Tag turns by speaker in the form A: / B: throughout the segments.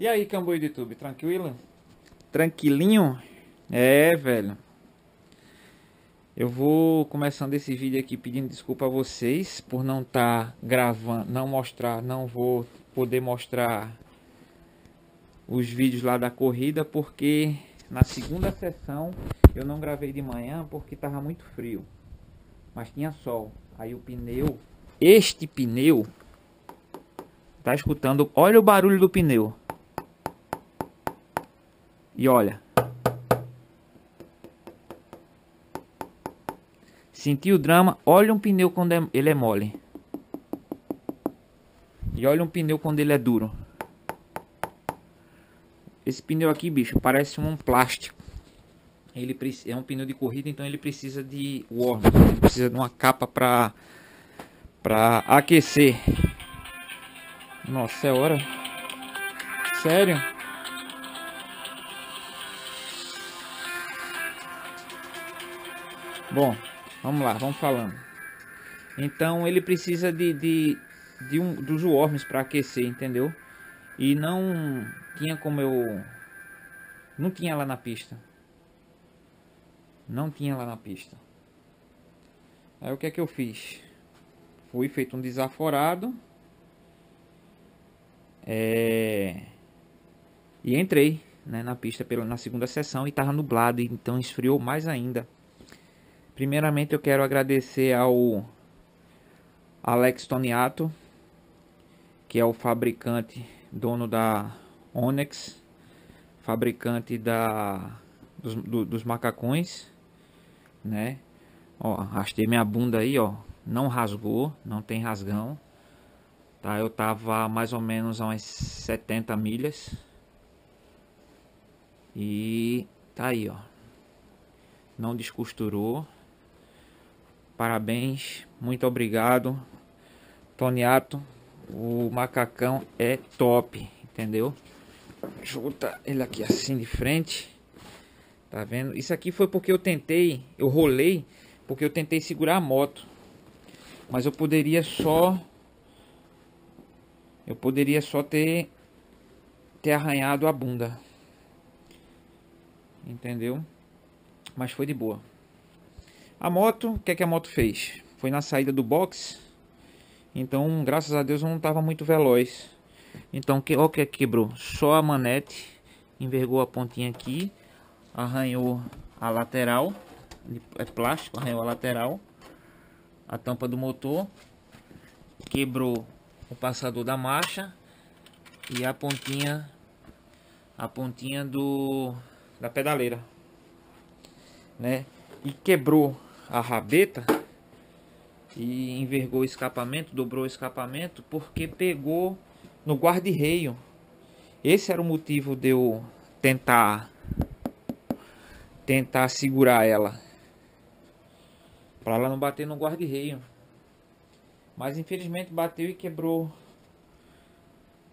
A: E aí, Cambu do YouTube, tranquilo? Tranquilinho? É, velho. Eu vou começando esse vídeo aqui pedindo desculpa a vocês por não estar tá gravando, não mostrar, não vou poder mostrar os vídeos lá da corrida porque na segunda sessão eu não gravei de manhã porque tava muito frio. Mas tinha sol. Aí o pneu, este pneu tá escutando, olha o barulho do pneu. E olha. Sentiu o drama? Olha um pneu quando é, ele é mole. E olha um pneu quando ele é duro. Esse pneu aqui, bicho, parece um plástico. Ele é um pneu de corrida, então ele precisa de warm. Ele precisa de uma capa para para aquecer. Nossa, é hora. Sério? Bom, vamos lá, vamos falando. Então ele precisa de, de, de um dos worms para aquecer, entendeu? E não tinha como eu não tinha lá na pista. Não tinha lá na pista. Aí o que é que eu fiz? Fui feito um desaforado. É... E entrei né, na pista pela, na segunda sessão e estava nublado, então esfriou mais ainda. Primeiramente eu quero agradecer ao Alex Toniato, que é o fabricante, dono da Onyx, fabricante da, dos, do, dos macacões, né? Ó, arrastei minha bunda aí, ó, não rasgou, não tem rasgão, tá? Eu tava mais ou menos a umas 70 milhas e tá aí, ó, não descosturou. Parabéns, muito obrigado. Toniato, o macacão é top, entendeu? Junta ele aqui assim de frente. Tá vendo? Isso aqui foi porque eu tentei, eu rolei, porque eu tentei segurar a moto. Mas eu poderia só eu poderia só ter ter arranhado a bunda. Entendeu? Mas foi de boa. A moto, o que é que a moto fez? Foi na saída do box. Então, graças a Deus, não estava muito veloz. Então, que, o que quebrou? Só a manete. Envergou a pontinha aqui. Arranhou a lateral. É plástico, arranhou a lateral. A tampa do motor. Quebrou o passador da marcha. E a pontinha. A pontinha do da pedaleira. Né? E quebrou a rabeta e envergou o escapamento, dobrou o escapamento porque pegou no guarda-reio. Esse era o motivo de eu tentar tentar segurar ela para ela não bater no guarda-reio. Mas infelizmente bateu e quebrou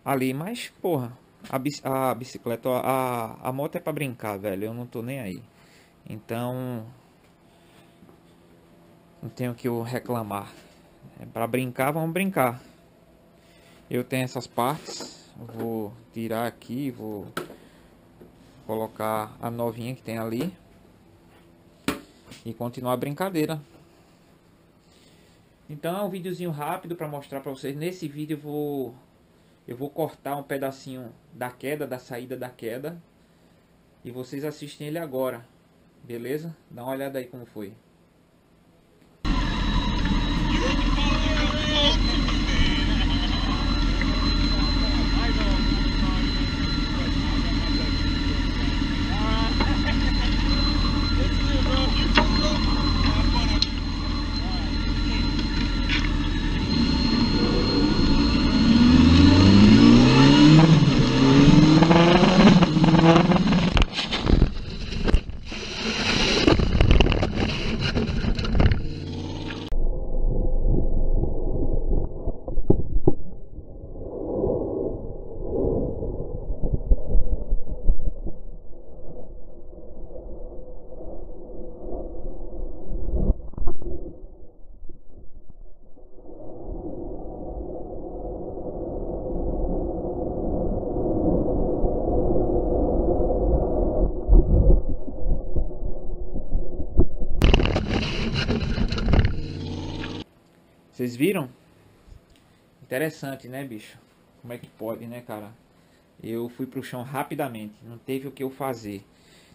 A: ali, mas porra, a, bicicleta, a, a moto é para brincar, velho. Eu não tô nem aí. Então, não tenho que reclamar. É para brincar, vamos brincar. Eu tenho essas partes. Vou tirar aqui, vou colocar a novinha que tem ali e continuar a brincadeira. Então é um videozinho rápido para mostrar para vocês. Nesse vídeo eu vou eu vou cortar um pedacinho da queda, da saída da queda e vocês assistem ele agora. Beleza? Dá uma olhada aí como foi. Vocês viram? Interessante, né, bicho? Como é que pode, né, cara? Eu fui pro chão rapidamente. Não teve o que eu fazer.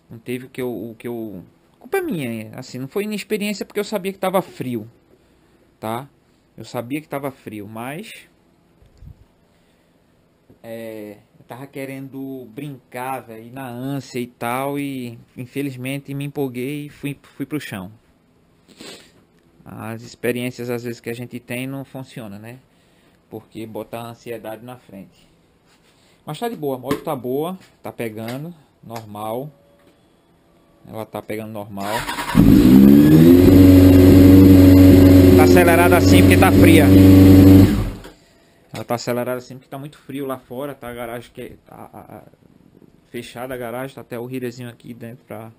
A: Não teve o que eu. O que eu... culpa é minha, assim. Não foi inexperiência porque eu sabia que tava frio. Tá? Eu sabia que tava frio, mas. É, eu tava querendo brincar, velho, na ânsia e tal. E infelizmente me empolguei e fui, fui pro chão. As experiências às vezes que a gente tem não funciona, né? Porque botar a ansiedade na frente. Mas tá de boa, a moto tá boa, tá pegando, normal. Ela tá pegando normal. Tá acelerada assim porque tá fria. Ela tá acelerada assim porque tá muito frio lá fora, tá a garagem que a, a, a, fechada a garagem, tá até o rirezinho aqui dentro pra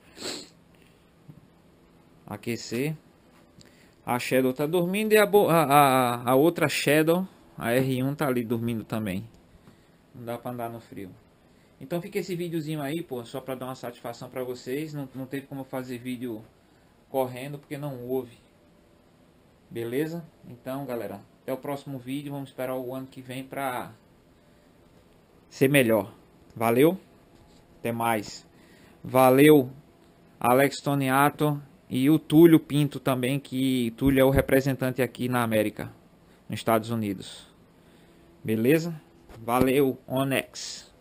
A: aquecer. A Shadow tá dormindo e a, a, a outra Shadow a R1 tá ali dormindo também. Não dá pra andar no frio. Então fica esse videozinho aí, pô, só pra dar uma satisfação pra vocês. Não, não teve como fazer vídeo correndo porque não houve. Beleza? Então, galera, até o próximo vídeo. Vamos esperar o ano que vem pra ser melhor. Valeu? Até mais. Valeu, Alex Toniato e o Túlio Pinto também, que Túlio é o representante aqui na América nos Estados Unidos. Beleza? Valeu, Onex.